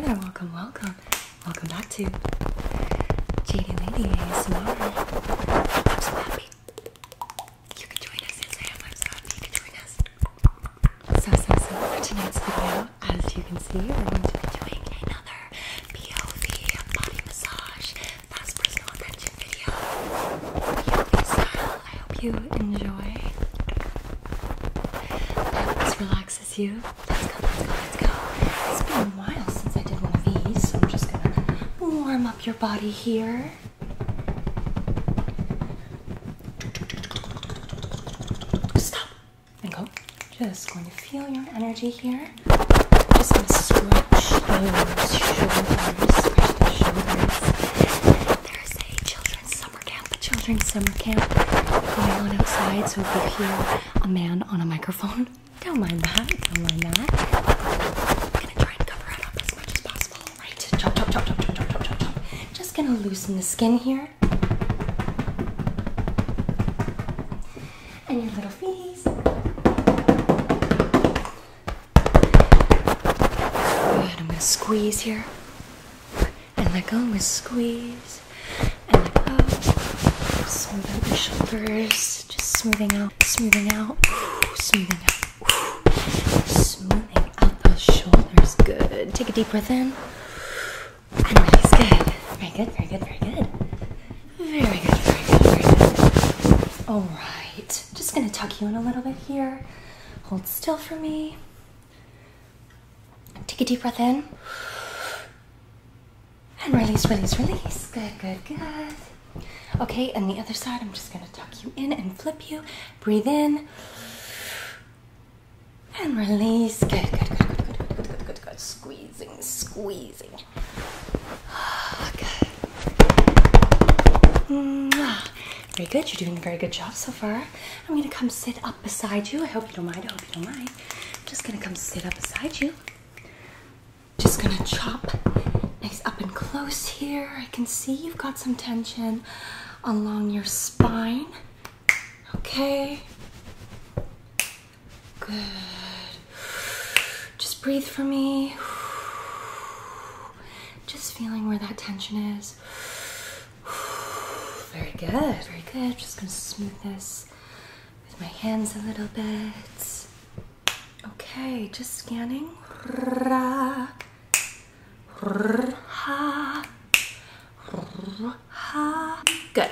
There, welcome, welcome. Welcome back to JD Lady ASMR. I'm so happy you can join us. Yes, I am. I'm so happy you can join us. So, so, so, for tonight's video, as you can see, we're going to be doing another POV body massage fast personal attention video. POV style. I hope you enjoy. I hope this relaxes you. Warm up your body here. Stop and go. Just going to feel your energy here. Just gonna stretch those shoulders. Stretch those shoulders. There's a children's summer camp, a children's summer camp going on outside. So if you hear a man on a microphone, don't mind that. Don't mind that. Loosen the skin here. And your little feeties. Good. I'm gonna squeeze here. And let go. I'm gonna squeeze. And let go. Smooth out your shoulders. Just smoothing out, smoothing out, smoothing out. Smoothing out those shoulders. Good. Take a deep breath in. Good. Very good, very good, very good. Very good, very good, good. All right. Just gonna tuck you in a little bit here. Hold still for me. Take a deep breath in. And release, release, release. Good, good, good. Okay, and the other side, I'm just gonna tuck you in and flip you. Breathe in. And release. Good, good, good, good, good, good, good, good, good. Squeezing, squeezing. Very good. You're doing a very good job so far. I'm gonna come sit up beside you. I hope you don't mind. I hope you don't mind. I'm just gonna come sit up beside you. Just gonna chop nice up and close here. I can see you've got some tension along your spine. Okay. Good. Just breathe for me. Just feeling where that tension is. Good, very good. Just gonna smooth this with my hands a little bit. Okay, just scanning. Good,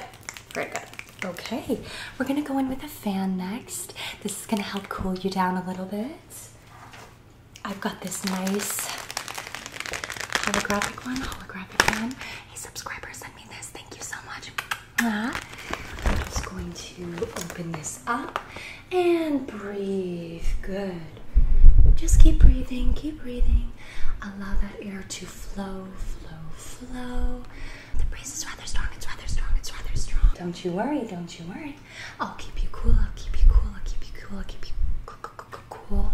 very good. Okay, we're gonna go in with a fan next. This is gonna help cool you down a little bit. I've got this nice holographic one, holographic one. A subscriber sent me this. Thank you so much. Ah, I'm just going to open this up and breathe. Good. Just keep breathing, keep breathing. Allow that air to flow, flow, flow. The breeze is rather strong, it's rather strong, it's rather strong. Don't you worry, don't you worry. I'll keep you cool, I'll keep you cool, I'll keep you cool, I'll keep you cool.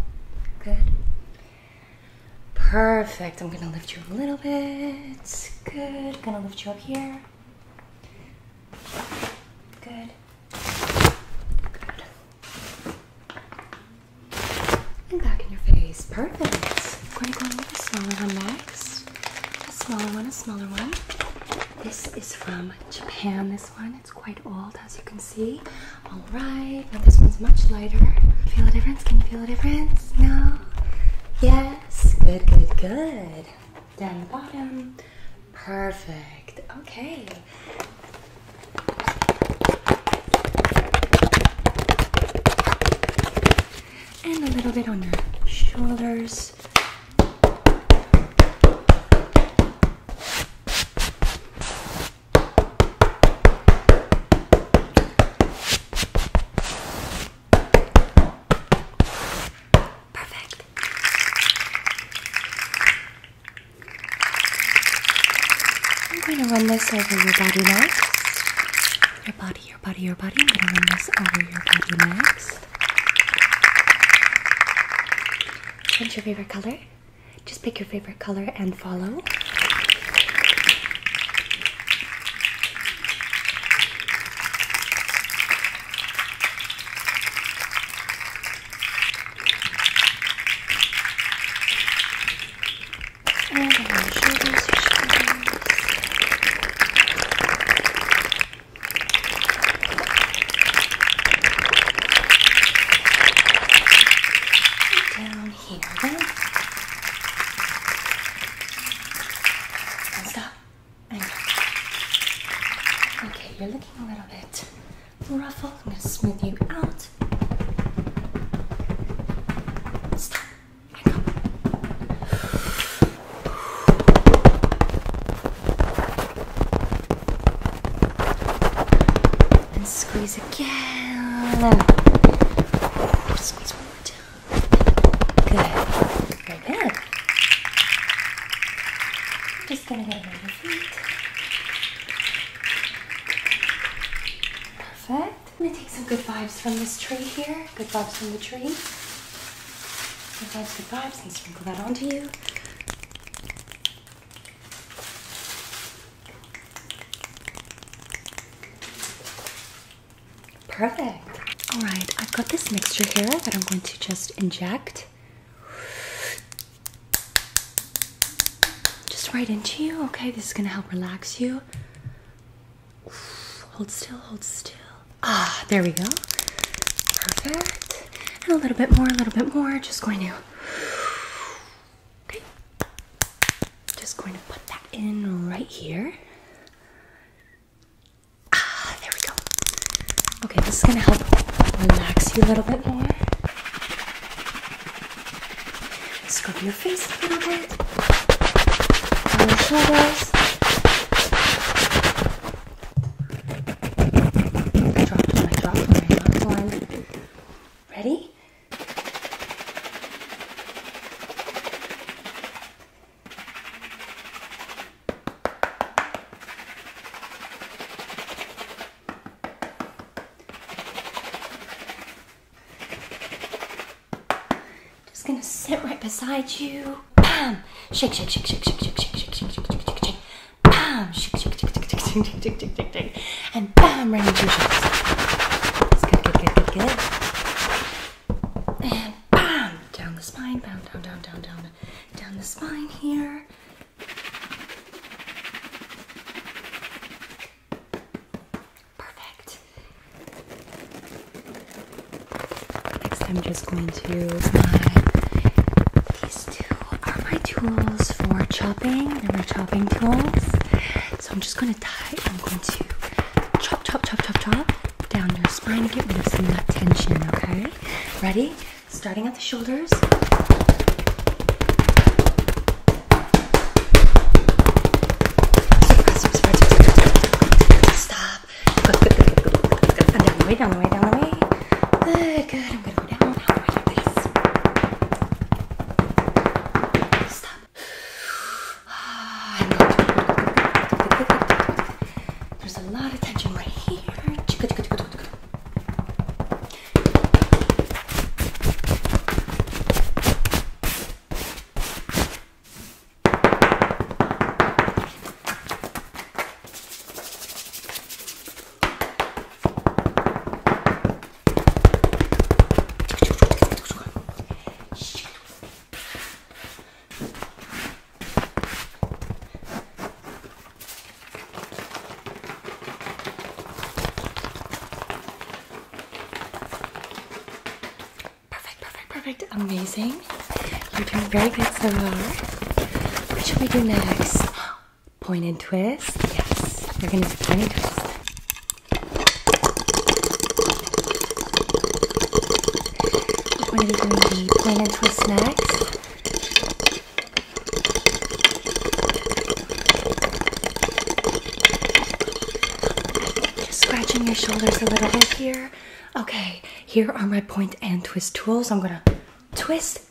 Good. Perfect. I'm gonna lift you a little bit. Good. Gonna lift you up here. Good. Good. And back in your face. Perfect. We're gonna go in with a smaller one next. A smaller one, a smaller one. This is from Japan, this one. It's quite old, as you can see. Alright, now this one's much lighter. Feel a difference? Can you feel a difference? No? Yes. Good, good, good. Down the bottom. Perfect. Okay. And a little bit on your shoulders. Perfect. I'm going to run this over your body next. Your body, your body, your body. I'm going to run this over your body next. What's your favorite color? Just pick your favorite color and follow. you're looking a little bit ruffled. I'm going to smooth you out. And squeeze again. From this tree here. Good vibes from the tree. Good vibes, good vibes, and sprinkle that onto you. Perfect. All right, I've got this mixture here that I'm going to just inject. Just right into you, okay? This is gonna help relax you. Hold still, hold still. Ah, there we go. And a little bit more, a little bit more. Just going to. Okay. Just going to put that in right here. Ah, there we go. Okay, this is gonna help relax you a little bit more. Scrub your face a little bit. On your shoulders. Drop one, drop one, drop one. Ready? Gonna sit right beside you. Bam! Shake, shake, shake, shake, shake, shake, shake, shake, shake, shake, shake, shake, shake. Bam! Shake, shake, shake, shake, shake, shake, shake, shake, shake, shake, shake. And bam! Right into your shoulders. That's good, good, good, good, good. And bam! Down the spine, bam, down, down, down, down, down the spine here. Perfect. Next, I'm just going to apply. These two are my tools for chopping. They're my chopping tools. So I'm just to tie. I'm going to chop, chop, chop, chop, chop down your spine to get rid of some of that tension. Okay. Ready? Starting at the shoulders. Stop. Good, good, good, good, good, good, good, good. And down the way, down the way, down the way. Good, good. I'm gonna go down, down the way, down please. Stop. And go. Good, good, good, good, good, good, good, good. There's a lot of tension right here. Good, good, good, good, good, good. Perfect, perfect, perfect. Amazing. You're doing very good so far. What should we do next? Point and twist. Yes, we're gonna do point and twist. We're gonna be doing the point and twist next. Just scratching your shoulders a little bit here. Okay, here are my point and twist tools. I'm gonna twist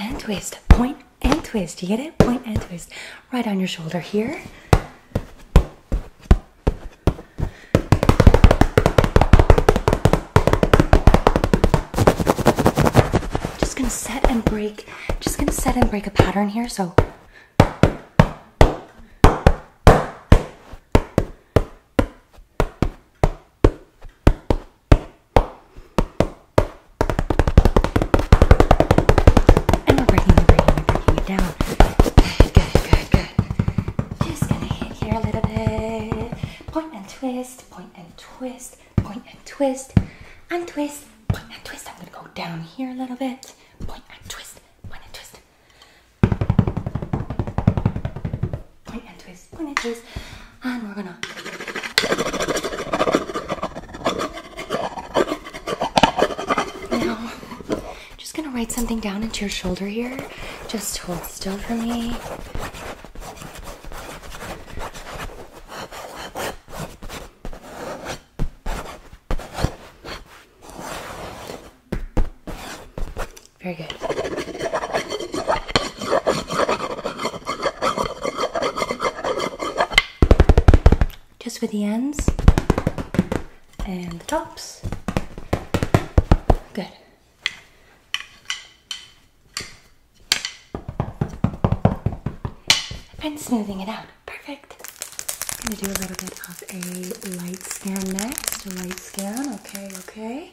and twist, point and twist. You get it? Point and twist. Right on your shoulder here. Just gonna set and break. Just gonna set and break a pattern here. So twist, point and twist, and twist, point and twist. I'm gonna go down here a little bit, point and twist, point and twist, point and twist, point and twist, and we're gonna. Now, just gonna write something down into your shoulder here. Just hold still for me. With the ends and the tops. Good. And smoothing it out. Perfect. I'm gonna do a little bit of a light scan next. A light scan. Okay, okay.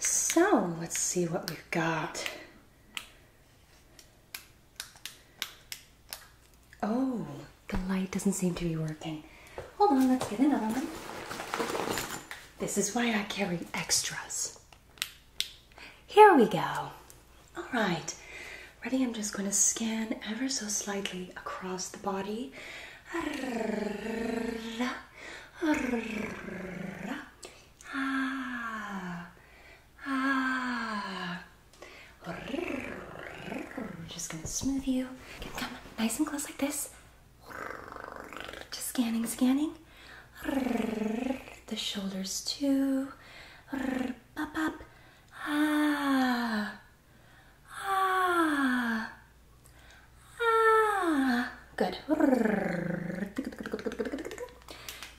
So let's see what we've got. Oh, the light doesn't seem to be working. Hold on, let's get another one. This is why I carry extras. Here we go. All right. Ready? I'm just going to scan ever so slightly across the body. Ah. Ah. Just gonna smooth you. Come nice and close like this. Scanning, scanning. The shoulders too. Up, up. Ah. Ah. Ah. Good.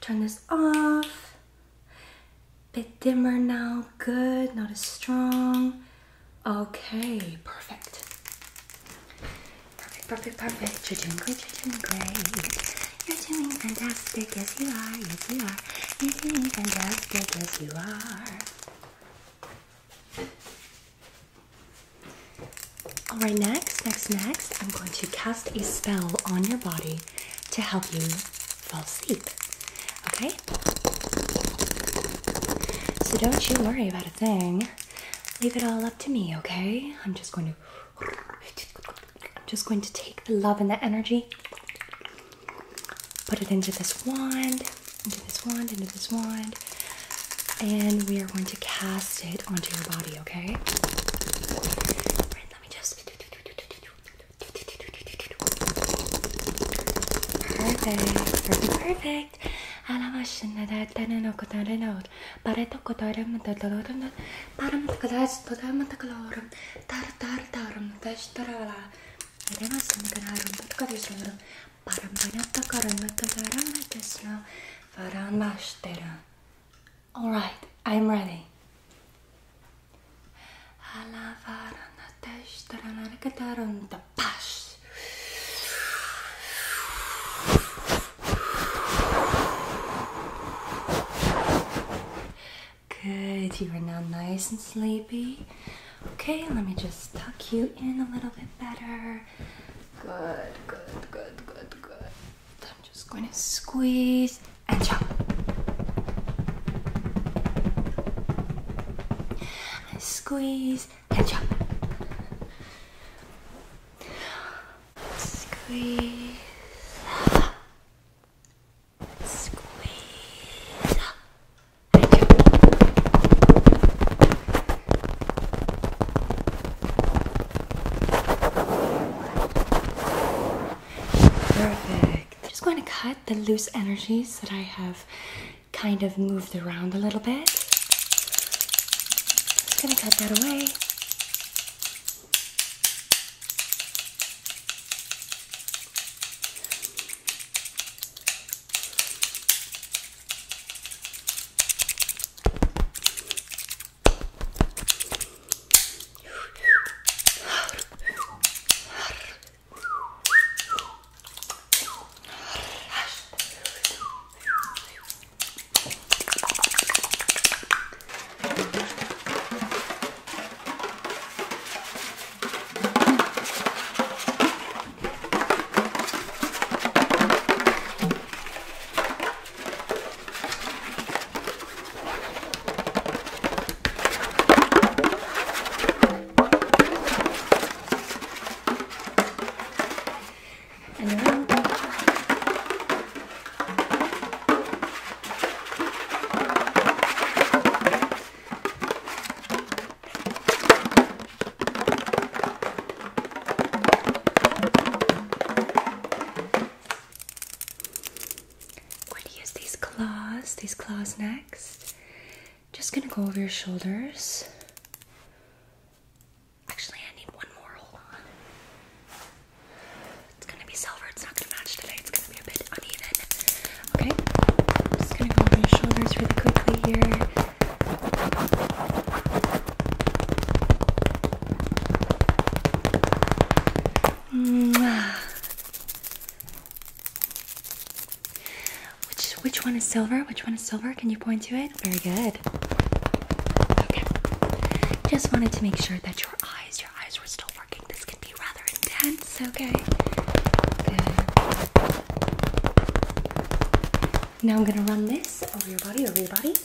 Turn this off. Bit dimmer now. Good. Not as strong. Okay. Perfect. Perfect, perfect, perfect. You're doing great. You're doing great. Doing fantastic. Yes, you are. Yes, you are. You're doing fantastic. Yes, you are. Alright, next, next, next, I'm going to cast a spell on your body to help you fall asleep. Okay? So don't you worry about a thing. Leave it all up to me, okay? I'm just going to I'm just going to take the love and the energy, put it into this wand, into this wand, into this wand, and we are going to cast it onto your body, okay? Right, let me just. Perfect, perfect, perfect. Matadaram matasno. Varan mashtera. Alright, I'm ready. Good, you are now nice and sleepy. Okay, let me just tuck you in a little bit better. Good, good, good, good. Going to squeeze and jump. And squeeze and. Squeeze. Squeeze. And jump. Perfect. I'm just going to cut the loose energies that I have kind of moved around a little bit. Just gonna cut that away. Claws next. Just gonna go over your shoulders. Actually, I need one more. Hold on. It's gonna be silver. It's not gonna match today. It's gonna be a bit uneven. Okay. Just gonna go over your shoulders really quickly here. Mwah. Which which one is silver? Which one is silver? Can you point to it? Very good. Okay. Just wanted to make sure that your eyes, your eyes were still working. This can be rather intense, okay? Good. Now I'm gonna run this over your body, over your body.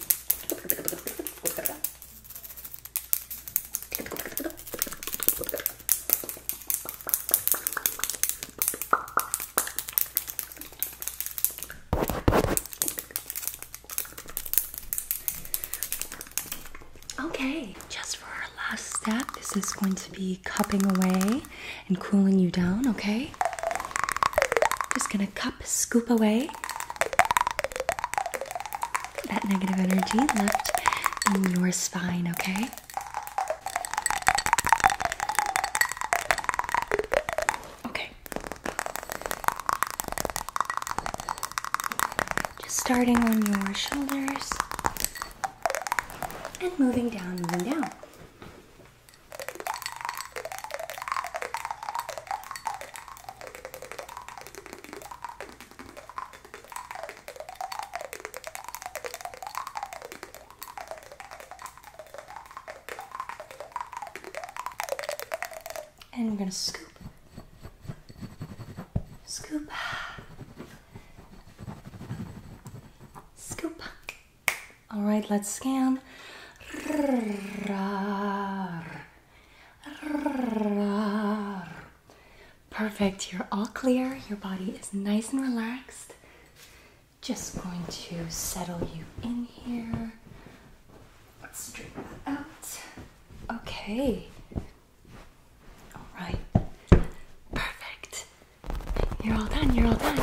Okay, just for our last step, this is going to be cupping away and cooling you down, okay? Just gonna cup, scoop away that negative energy left in your spine, okay? Okay. Just starting on your shoulders and moving down, moving down. And we're gonna scoop, scoop, scoop. All right, let's scan. Perfect, you're all clear. Your body is nice and relaxed. Just going to settle you in here. Let's straighten that out. Okay. All right. Perfect. You're all done. You're all done.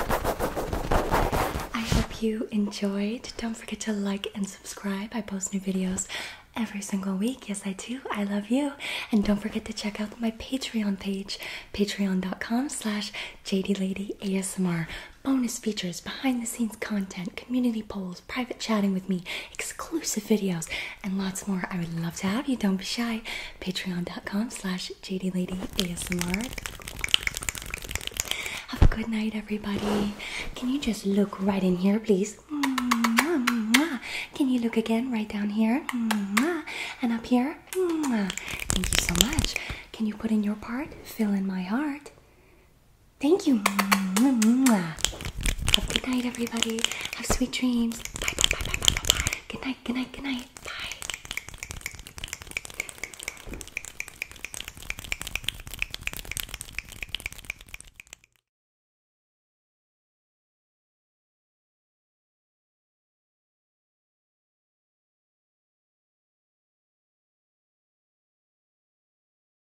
I hope you enjoyed. Don't forget to like and subscribe. I post new videos every single week. Yes, I do. I love you. And don't forget to check out my Patreon page, patreon.com slash jadyladyasmr. Bonus features, behind the scenes content, community polls, private chatting with me, exclusive videos, and lots more. I would love to have you. Don't be shy. Patreon.com slash jadyladyasmr. Good night, everybody. Can you just look right in here, please? Can you look again right down here? And up here? Thank you so much. Can you put in your part? Fill in my heart. Thank you. Have a good night, everybody. Have sweet dreams. Bye, bye, bye, bye, bye, bye. Good night, good night, good night.